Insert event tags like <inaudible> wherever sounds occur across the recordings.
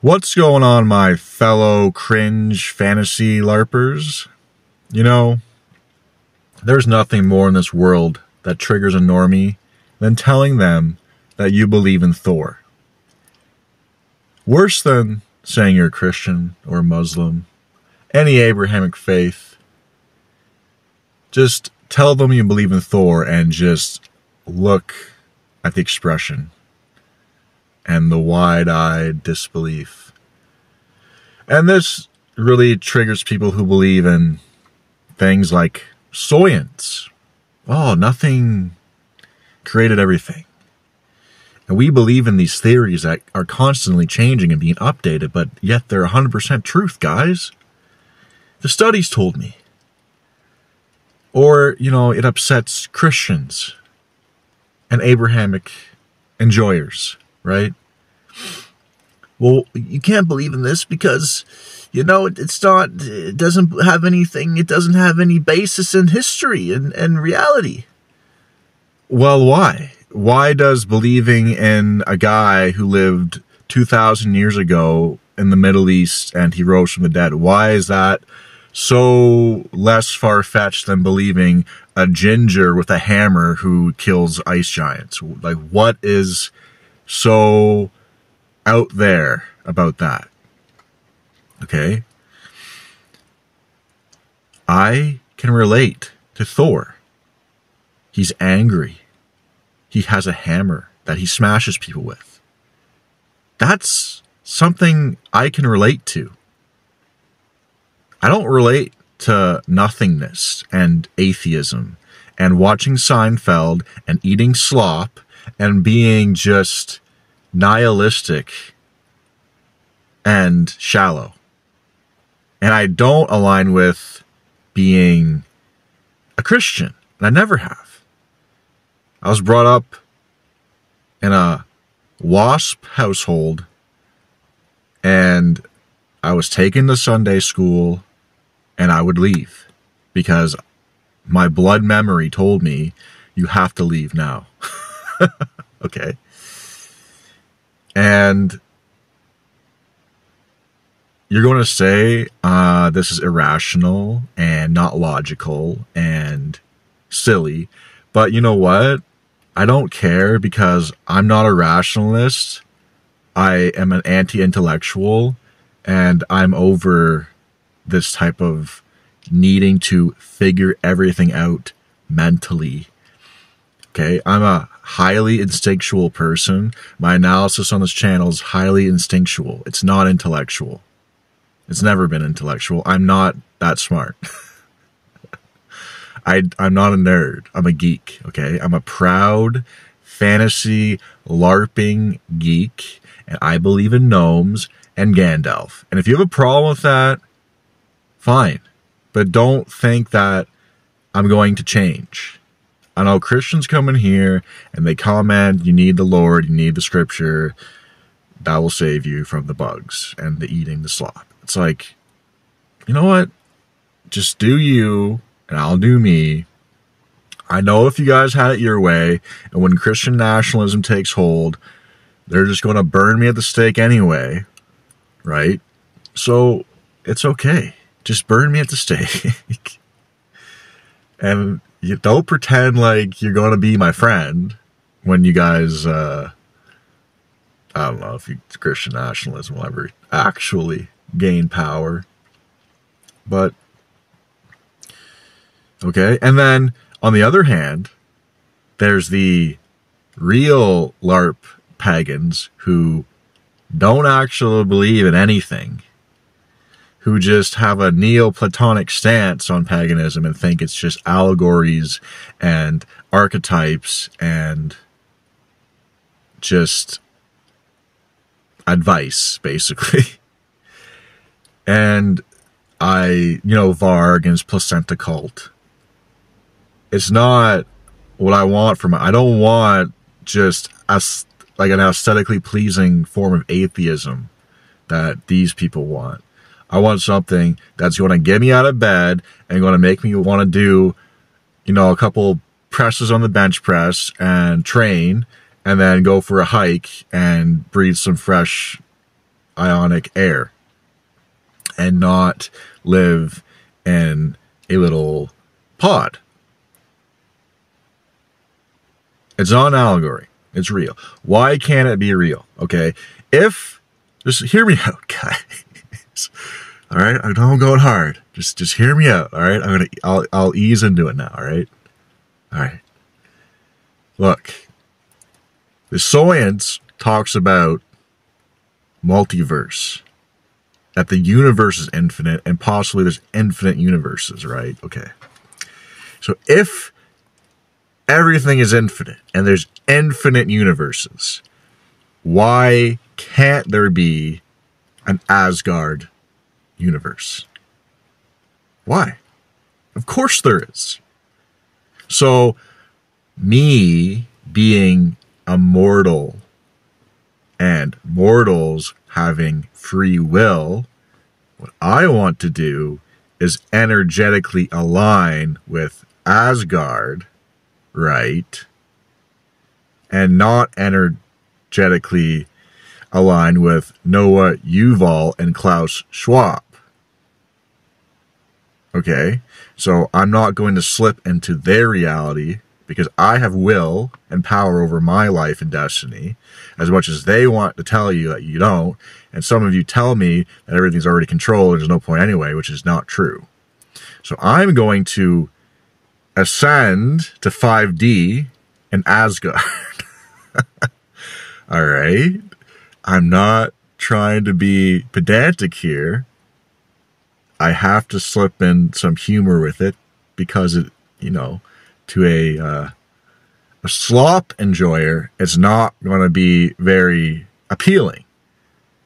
What's going on, my fellow cringe fantasy LARPers? You know, there's nothing more in this world that triggers a normie than telling them that you believe in Thor. Worse than saying you're Christian or Muslim, any Abrahamic faith. Just tell them you believe in Thor and just look at the expression and the wide eyed disbelief. And this really triggers people who believe in things like science. Oh, nothing created everything. And we believe in these theories that are constantly changing and being updated, but yet they're 100% truth, guys. The studies told me. Or, you know, it upsets Christians and Abrahamic enjoyers right? Well, you can't believe in this because, you know, it's not, it doesn't have anything, it doesn't have any basis in history and, and reality. Well, why? Why does believing in a guy who lived 2,000 years ago in the Middle East and he rose from the dead, why is that so less far fetched than believing a ginger with a hammer who kills ice giants? Like, what is so out there about that. Okay? I can relate to Thor. He's angry. He has a hammer that he smashes people with. That's something I can relate to. I don't relate to nothingness and atheism and watching Seinfeld and eating slop and being just nihilistic and shallow. And I don't align with being a Christian. And I never have. I was brought up in a WASP household and I was taken to Sunday school and I would leave because my blood memory told me you have to leave now. <laughs> <laughs> okay. And you're going to say uh, this is irrational and not logical and silly. But you know what? I don't care because I'm not a rationalist. I am an anti intellectual and I'm over this type of needing to figure everything out mentally. Okay. I'm a highly instinctual person. My analysis on this channel is highly instinctual. It's not intellectual. It's never been intellectual. I'm not that smart. <laughs> I, I'm not a nerd. I'm a geek. Okay. I'm a proud fantasy LARPing geek and I believe in gnomes and Gandalf. And if you have a problem with that, fine. But don't think that I'm going to change. I know Christians come in here and they comment, you need the Lord, you need the scripture. That will save you from the bugs and the eating the slop. It's like, you know what? Just do you and I'll do me. I know if you guys had it your way, and when Christian nationalism takes hold, they're just going to burn me at the stake anyway, right? So it's okay. Just burn me at the stake. <laughs> and you don't pretend like you're going to be my friend when you guys, uh, I don't know if you, Christian nationalism will ever actually gain power. But, okay. And then on the other hand, there's the real LARP pagans who don't actually believe in anything who just have a Neoplatonic stance on paganism and think it's just allegories and archetypes and just advice, basically. <laughs> and I, you know, and his placenta cult. It's not what I want from it. I don't want just as like an aesthetically pleasing form of atheism that these people want. I want something that's going to get me out of bed and going to make me want to do, you know, a couple presses on the bench press and train and then go for a hike and breathe some fresh ionic air and not live in a little pod. It's not an allegory. It's real. Why can't it be real? Okay. If, just hear me <laughs> out, guys. All right. I know I'm going hard. Just, just hear me out. All right. I'm to, I'll, I'll ease into it now. All right. All right. Look, the science talks about multiverse that the universe is infinite and possibly there's infinite universes, right? Okay. So if everything is infinite and there's infinite universes, why can't there be an Asgard universe? Why? Of course there is. So, me being a mortal and mortals having free will, what I want to do is energetically align with Asgard, right? And not energetically align with Noah Yuval and Klaus Schwab. Okay? So I'm not going to slip into their reality because I have will and power over my life and destiny as much as they want to tell you that you don't. And some of you tell me that everything's already controlled and there's no point anyway, which is not true. So I'm going to ascend to 5D and Asgard. <laughs> All right. I'm not trying to be pedantic here. I have to slip in some humor with it because it, you know, to a uh, a slop enjoyer, it's not going to be very appealing.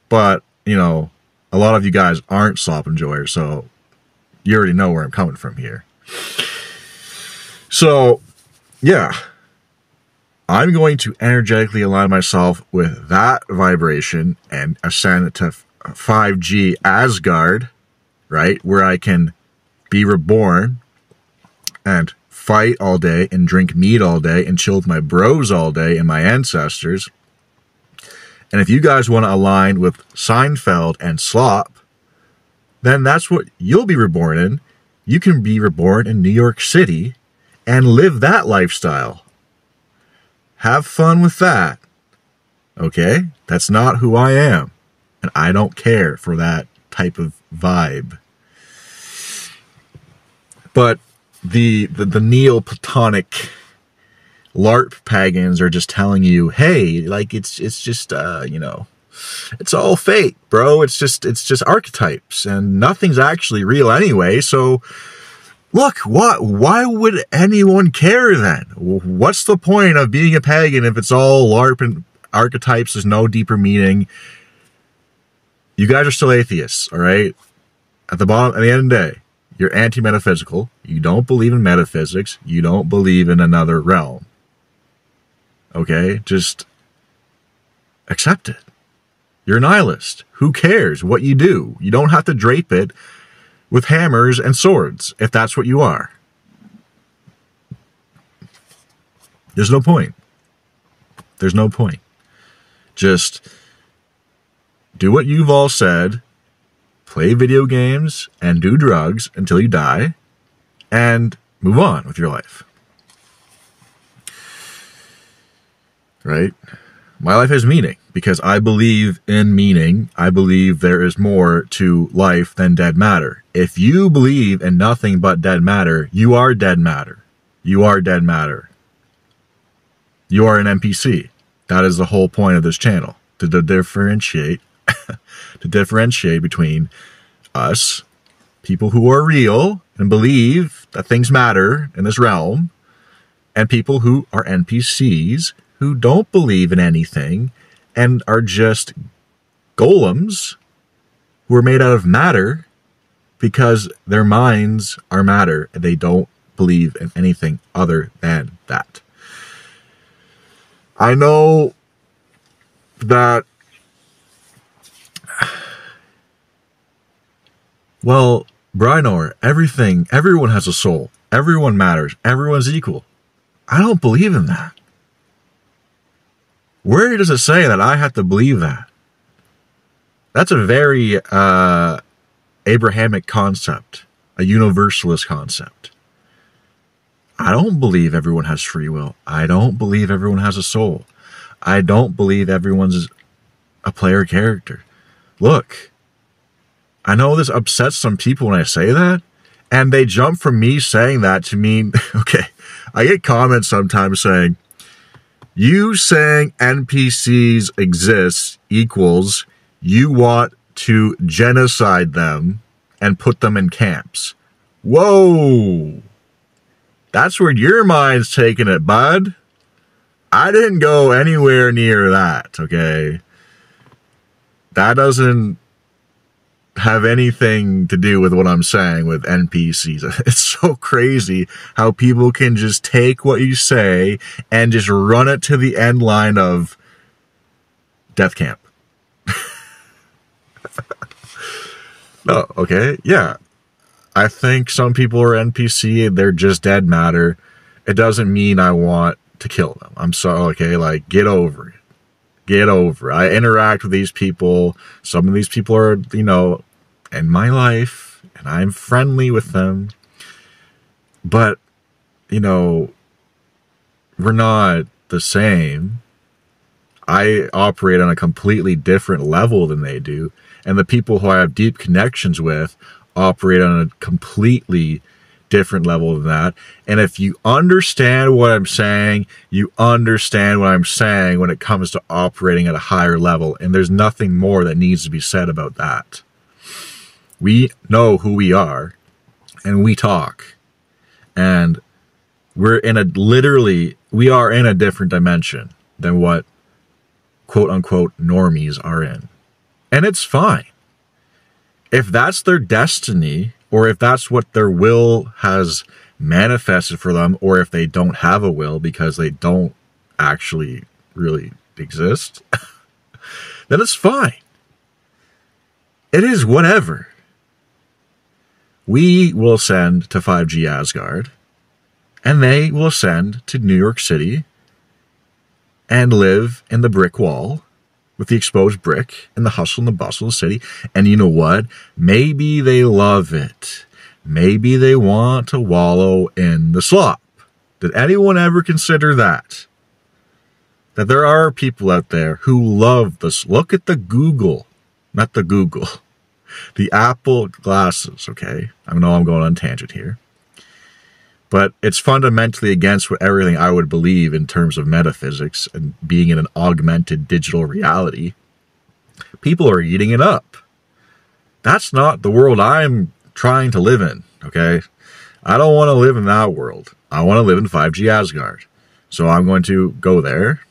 But you know, a lot of you guys aren't slop enjoyers, so you already know where I'm coming from here. So, yeah, I'm going to energetically align myself with that vibration and ascend to 5G Asgard, right? Where I can be reborn and fight all day and drink meat all day and chill with my bros all day and my ancestors. And if you guys want to align with Seinfeld and Slop, then that's what you'll be reborn in. You can be reborn in New York City and live that lifestyle. Have fun with that. Okay? That's not who I am. And I don't care for that type of vibe. But the, the, the Neoplatonic LARP pagans are just telling you, hey, like it's it's just uh, you know, it's all fake, bro. It's just it's just archetypes and nothing's actually real anyway. So look, what why would anyone care then? What's the point of being a pagan if it's all LARP and archetypes, there's no deeper meaning? You guys are still atheists, all right? At the bottom at the end of the day, you're anti metaphysical. You don't believe in metaphysics. You don't believe in another realm. Okay? Just accept it. You're a nihilist. Who cares what you do? You don't have to drape it with hammers and swords if that's what you are. There's no point. There's no point. Just do what you've all said play video games and do drugs until you die and move on with your life. Right? My life has meaning because I believe in meaning. I believe there is more to life than dead matter. If you believe in nothing but dead matter, you are dead matter. You are dead matter. You are an NPC. That is the whole point of this channel to differentiate <laughs> to differentiate between us, people who are real and believe that things matter in this realm, and people who are NPCs who don't believe in anything and are just golems who are made out of matter because their minds are matter and they don't believe in anything other than that. I know that Well, Brinor, everything, everyone has a soul. Everyone matters. Everyone's equal. I don't believe in that. Where does it say that I have to believe that? That's a very uh, Abrahamic concept, a universalist concept. I don't believe everyone has free will. I don't believe everyone has a soul. I don't believe everyone's a player character. Look, I know this upsets some people when I say that, and they jump from me saying that to mean, <laughs> okay, I get comments sometimes saying, you saying NPCs exist equals you want to genocide them and put them in camps. Whoa! That's where your mind's taking it, bud. I didn't go anywhere near that, okay? That doesn't have anything to do with what I'm saying with NPCs. <laughs> It's so crazy how people can just take what you say and just run it to the end line of death camp. no, <laughs> oh, okay, yeah. I think some people are NPC, they're just dead matter. It doesn't mean I want to kill them. I'm sorry, okay, like get over it. Get over. I interact with these people. Some of these people are, you know, in my life, and I'm friendly with them. But, you know, we're not the same. I operate on a completely different level than they do. And the people who I have deep connections with operate on a completely different level than that. And if you understand what I'm saying, you understand what I'm saying when it comes to operating at a higher level. And there's nothing more that needs to be said about that. We know who we are and we talk. And we're in a literally, we are in a different dimension than what quote unquote normies are in. And it's fine. If that's their destiny, or if that's what their will has manifested for them, or if they don't have a will because they don't actually really exist, <laughs> then it's fine. It is whatever we will send to 5G Asgard, and they will send to New York City and live in the brick wall with the exposed brick and the hustle and the bustle of the city. And you know what? Maybe they love it. Maybe they want to wallow in the slop. Did anyone ever consider that? That there are people out there who love this. Look at the Google, not the Google <laughs> the Apple glasses, okay? I know I'm going on tangent here. But it's fundamentally against everything I would believe in terms of metaphysics and being in an augmented digital reality. People are eating it up. That's not the world I'm trying to live in, okay? I don't want to live in that world. I want to live in 5G Asgard. So I'm going to go there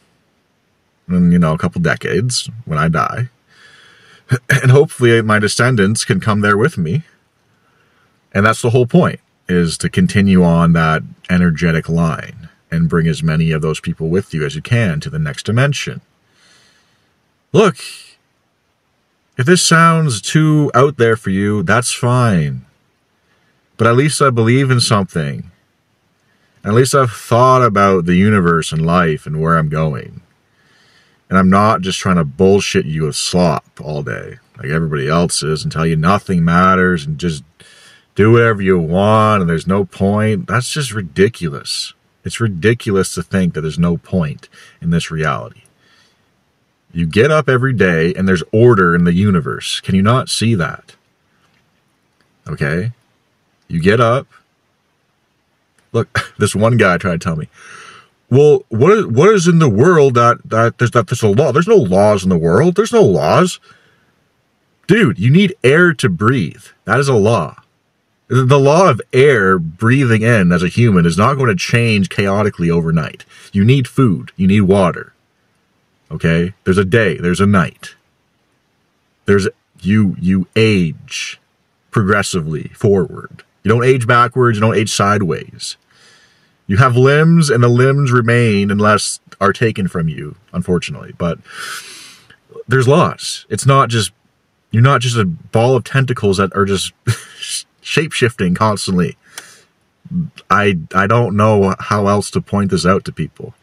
in, you know, a couple decades when I die <clears throat> and hopefully my descendants can come there with me. And that's the whole point is to continue on that energetic line and bring as many of those people with you as you can to the next dimension. Look, if this sounds too out there for you, that's fine. But at least I believe in something. At least I've thought about the universe and life and where I'm going. And I'm not just trying to bullshit you with slop all day like everybody else is and tell you nothing matters and just do whatever you want and there's no point. That's just ridiculous. It's ridiculous to think that there's no point in this reality. You get up every day and there's order in the universe. Can you not see that? Okay? You get up. Look, <laughs> this one guy tried to tell me, well, what is, what is in the world that, that there's that there's a law? There's no laws in the world. There's no laws. Dude, you need air to breathe. That is a law. The law of air breathing in as a human is not going to change chaotically overnight. You need food. You need water. Okay? There's a day. There's a night. There's you you age progressively forward. You don't age backwards, you don't age sideways. You have limbs, and the limbs remain unless are taken from you, unfortunately. But there's loss. It's not just you're not just a ball of tentacles that are just <laughs> shape shifting constantly. I I don't know how else to point this out to people.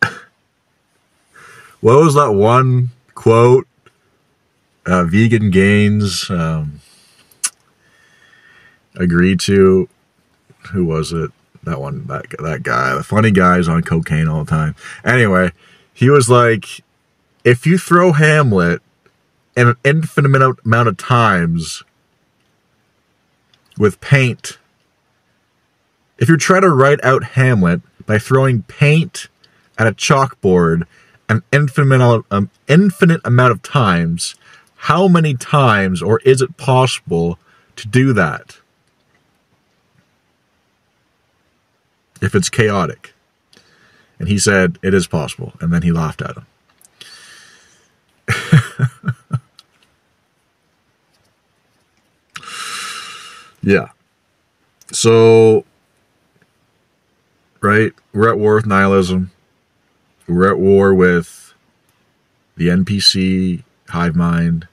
<coughs> what was that one quote uh, vegan gains um, agreed to. Who was it? That one, that that guy, the funny guy's on cocaine all the time. Anyway, he was like, if you throw Hamlet an infinite amount of times with paint, if you try to write out Hamlet by throwing paint at a chalkboard an infinite, um, infinite amount of times, how many times or is it possible to do that? If it's chaotic. And he said, it is possible. And then he laughed at him. Yeah. So, right, we're at war with nihilism. We're at war with the NPC hive mind.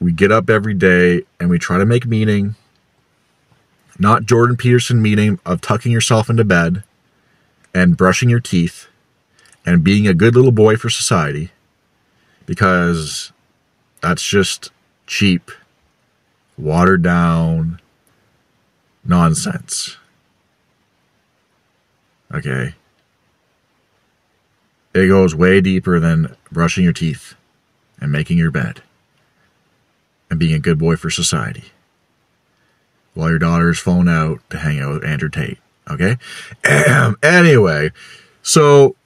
We get up every day and we try to make meaning. Not Jordan Peterson meaning of tucking yourself into bed and brushing your teeth and being a good little boy for society because that's just cheap, watered down nonsense. Okay. It goes way deeper than brushing your teeth and making your bed and being a good boy for society while your daughter's phone out to hang out with Andrew Tate. Okay? <clears throat> anyway, so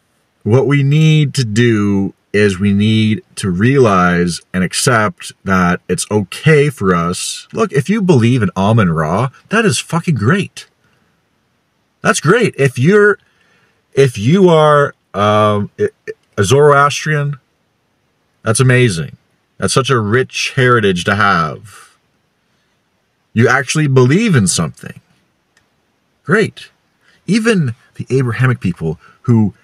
what we need to do is we need to realize and accept that it's okay for us. Look, if you believe in Amun Ra, that is fucking great. That's great. If you're if you are um, a Zoroastrian, that's amazing. That's such a rich heritage to have. You actually believe in something. Great. Even the Abrahamic people who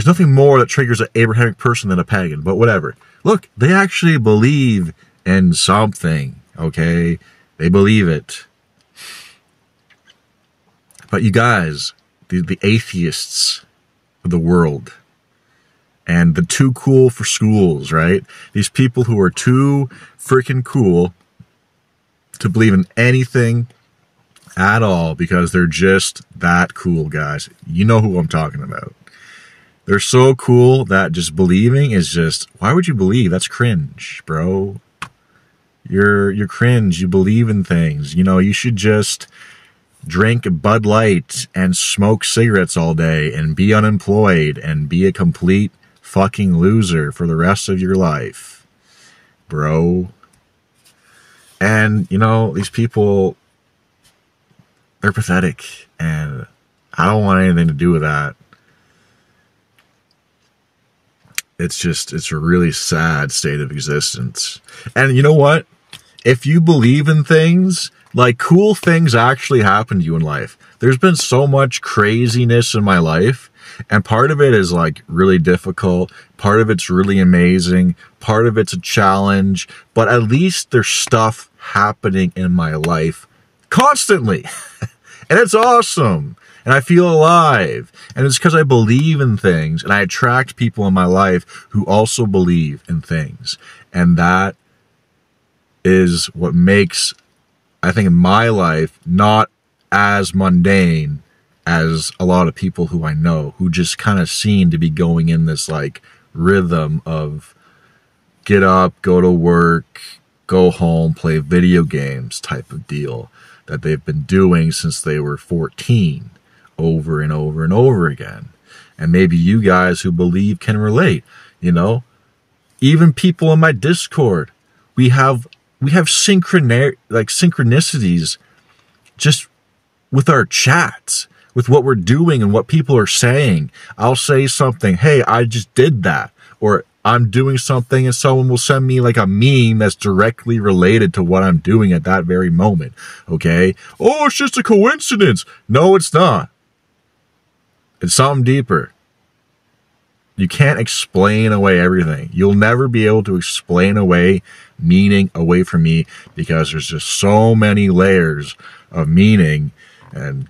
there's nothing more that triggers an Abrahamic person than a pagan, but whatever. Look, they actually believe in something, okay? They believe it. But you guys, the, the atheists, of the world and the too cool for schools, right? These people who are too freaking cool to believe in anything at all because they're just that cool, guys. You know who I'm talking about. They're so cool that just believing is just why would you believe? That's cringe, bro. You're you're cringe. You believe in things. You know, you should just drink Bud Light and smoke cigarettes all day and be unemployed and be a complete fucking loser for the rest of your life, bro. And, you know, these people, they're pathetic. And I don't want anything to do with that. It's just, it's a really sad state of existence. And you know what? If you believe in things, like cool things actually happen to you in life. There's been so much craziness in my life, and part of it is like really difficult. Part of it's really amazing. Part of it's a challenge, but at least there's stuff happening in my life constantly. <laughs> and it's awesome. And I feel alive. And it's because I believe in things and I attract people in my life who also believe in things. And that is what makes I think my life, not as mundane as a lot of people who I know who just kind of seem to be going in this like rhythm of get up, go to work, go home, play video games type of deal that they've been doing since they were 14 over and over and over again. And maybe you guys who believe can relate, you know? Even people in my Discord, we have we have synchronar like synchronicities just with our chats with what we're doing and what people are saying i'll say something hey i just did that or i'm doing something and someone will send me like a meme that's directly related to what i'm doing at that very moment okay oh it's just a coincidence no it's not it's something deeper you can't explain away everything. You'll never be able to explain away meaning away from me because there's just so many layers of meaning and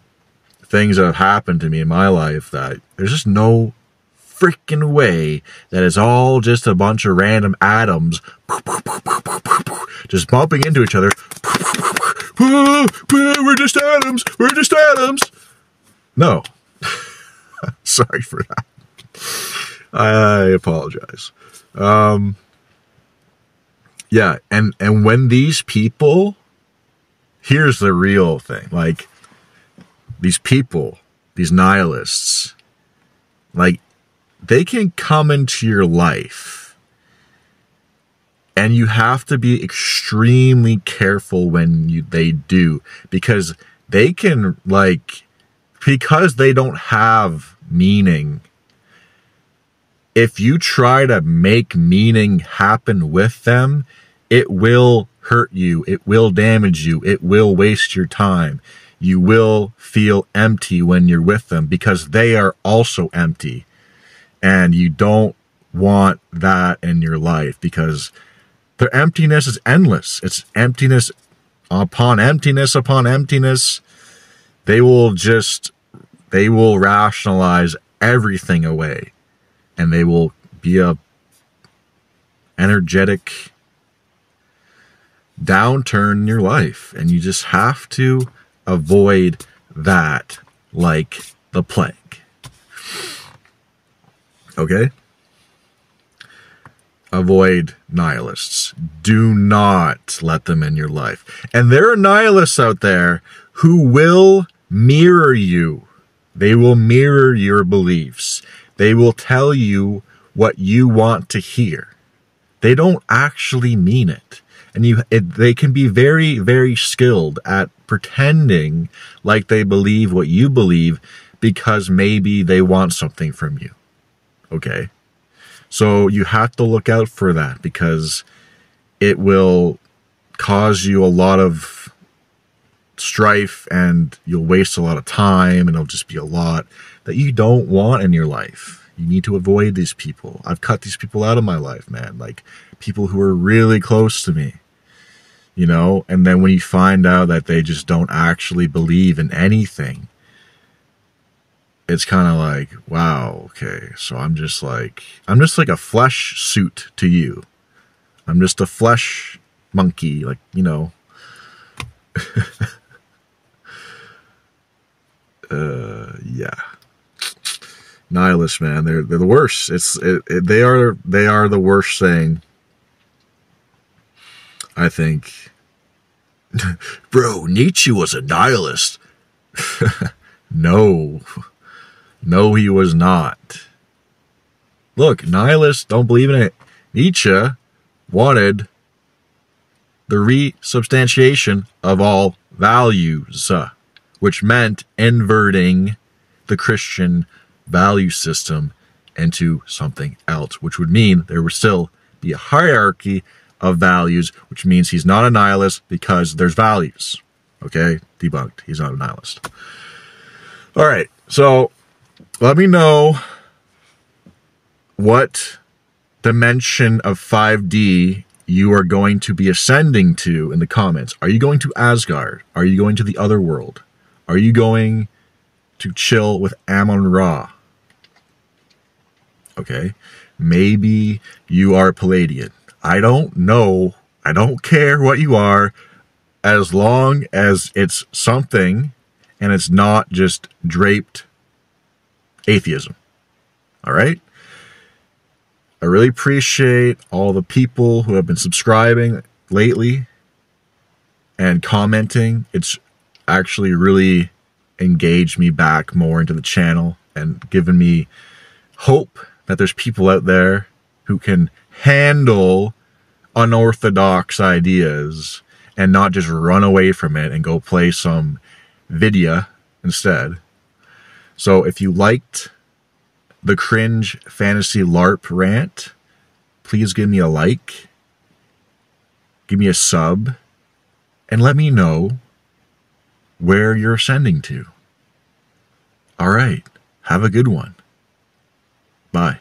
things that have happened to me in my life that there's just no freaking way that it's all just a bunch of random atoms just bumping into each other. <laughs> We're just atoms. We're just atoms. No. <laughs> Sorry for that. I apologize. Um, yeah, and and when these people, here's the real thing. Like these people, these nihilists, like they can come into your life and you have to be extremely careful when you they do because they can like because they don't have meaning if you try to make meaning happen with them it will hurt you it will damage you it will waste your time you will feel empty when you're with them because they are also empty and you don't want that in your life because their emptiness is endless. It's emptiness upon emptiness upon emptiness. They will just, they will rationalize everything away and they will be a energetic downturn in your life. And you just have to avoid that like the plague. Okay? Avoid nihilists. Do not let them in your life. And there are nihilists out there who will mirror you. They will mirror your beliefs. They will tell you what you want to hear. They don't actually mean it. And you, it, they can be very, very skilled at pretending like they believe what you believe because maybe they want something from you. Okay. So you have to look out for that because it will cause you a lot of strife and you'll waste a lot of time and it'll just be a lot that you don't want in your life. You need to avoid these people. I've cut these people out of my life, man. Like people who are really close to me. You know, and then when you find out that they just don't actually believe in anything, it's kind of like, wow, okay. So I'm just like, I'm just like a flesh suit to you. I'm just a flesh monkey, like, you know. <laughs> uh, yeah. Nihilists, man, they're they're the worst. It's it, it, they are they are the worst thing. I think. <laughs> Bro, Nietzsche was a nihilist. <laughs> no. No, he was not. Look, nihilists don't believe in it. Nietzsche wanted the resubstantiation of all values, which meant inverting the Christian value system into something else, which would mean there would still be a hierarchy of values, which means he's not a nihilist because there's values. Okay, debunked. He's not a nihilist. All right, so let me know what dimension of 5D you are going to be ascending to in the comments. Are you going to Asgard? Are you going to the other world? Are you going to chill with Amon Ra? Okay. Maybe you are Pleiadian. I don't know. I don't care what you are as long as it's something and it's not just draped atheism. All right? I really appreciate all the people who have been subscribing lately and commenting. It's actually really engaged me back more into the channel and given me hope that there's people out there who can handle unorthodox ideas and not just run away from it and go play some vidya instead. So if you liked the cringe fantasy LARP rant, please give me a like, give me a sub, and let me know where you're sending to. All right. Have a good one. Bye.